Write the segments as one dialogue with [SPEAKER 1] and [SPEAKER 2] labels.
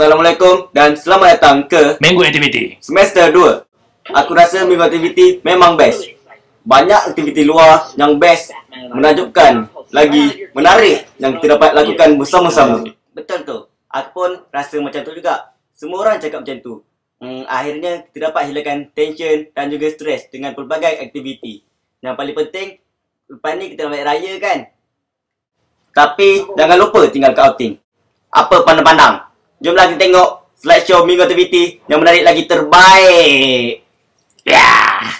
[SPEAKER 1] Assalamualaikum dan selamat datang ke
[SPEAKER 2] Minggu aktiviti.
[SPEAKER 1] semester 2. Aku rasa minggu aktiviti memang best. Banyak aktiviti luar yang best, menakjubkan, lagi menarik yang kita dapat lakukan bersama-sama. Betul tu. Aku pun rasa macam tu juga. Semua orang cakap macam tu. Hmm, akhirnya kita dapat hilangkan tension dan juga stres dengan pelbagai aktiviti. Yang paling penting, lepas ni kita nak balik raya kan? Tapi jangan lupa tinggalkan outing. Apa pandang-pandang? Jomlah kita tengok slideshow minggu aktiviti yang menarik lagi terbaik. Ya! Yeah!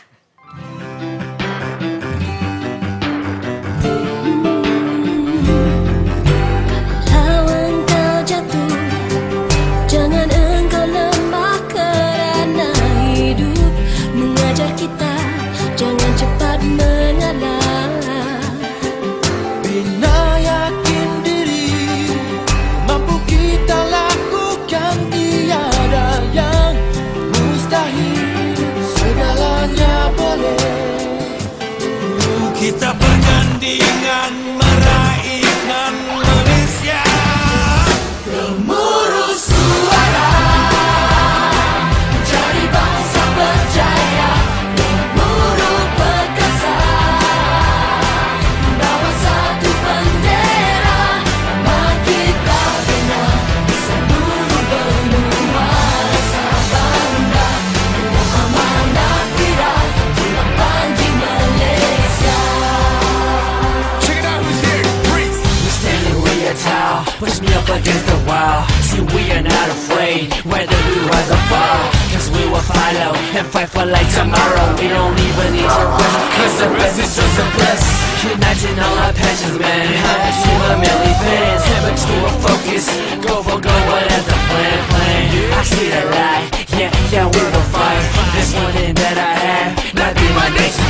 [SPEAKER 3] Afraid Whether we rise or fall Cause we will follow And fight for like tomorrow. We don't even need to rush Cause the rest is just a bless Uniting all our passions man. Have to a million fans. Never to a focus. Go for go whatever the plan plan. I see the light. Yeah, yeah we will fight. This one that I have Not be my nation's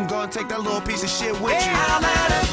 [SPEAKER 4] can go and take that little piece of shit with you.